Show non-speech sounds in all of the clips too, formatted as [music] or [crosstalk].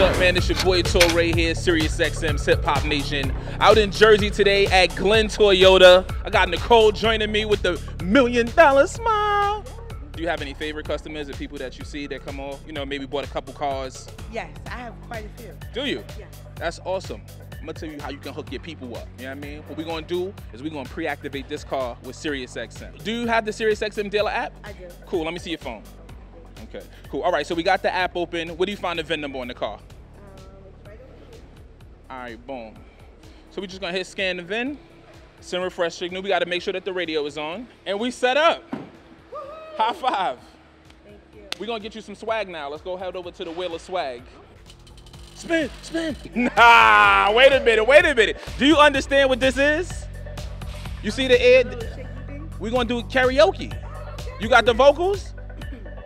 up, man? It's your boy Torae here, Sirius XM's Hip Hop Nation. Out in Jersey today at Glen Toyota. I got Nicole joining me with the million dollar smile. Do you have any favorite customers or people that you see that come on? You know, maybe bought a couple cars. Yes, I have quite a few. Do you? Yes. That's awesome. I'm gonna tell you how you can hook your people up. You know what I mean? What we're gonna do is we're gonna pre-activate this car with Sirius XM. Do you have the Sirius XM dealer app? I do. Cool. Let me see your phone. Okay. Cool. All right. So we got the app open. Where do you find the VIN number on the car? All right. Boom. So we just gonna hit scan the VIN, send refresh signal. We got to make sure that the radio is on, and we set up. High five. Thank you. We're gonna get you some swag now. Let's go head over to the wheel of swag. Spin, spin. Nah, wait a minute, wait a minute. Do you understand what this is? You see the Little ed? We're gonna do karaoke. You got the vocals? [clears throat]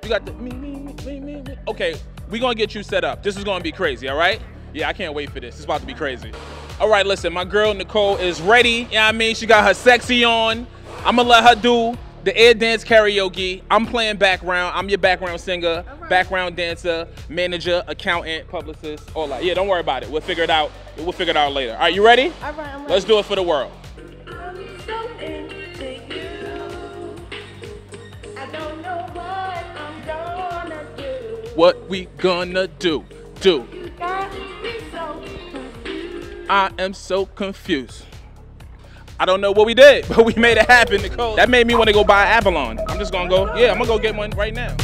You got the me, me, me, me, me, me. Okay, we're gonna get you set up. This is gonna be crazy, all right? Yeah, I can't wait for this. It's about to be crazy. All right, listen, my girl Nicole is ready. You know what I mean? She got her sexy on. I'm gonna let her do the air dance karaoke. I'm playing background. I'm your background singer, right. background dancer, manager, accountant, publicist, all that. Yeah, don't worry about it. We'll figure it out. We'll figure it out later. All right, you ready? All right, I'm ready. Let's do it for the world. So into you. I don't know what I'm gonna do. What we gonna do? Do. I am so confused. I don't know what we did, [laughs] but we made it happen, Nicole. That made me want to go buy Avalon. I'm just gonna go, yeah, I'm gonna go get one right now.